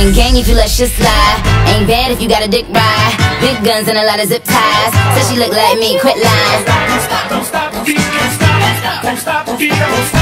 Ain't gang if you let shit slide. Ain't bad if you got a dick ride. Big guns and a lot of zip ties. Said she look like me, quit lying. Don't stop, don't stop, don't stop, don't stop, don't stop, don't stop, don't stop. Don't stop.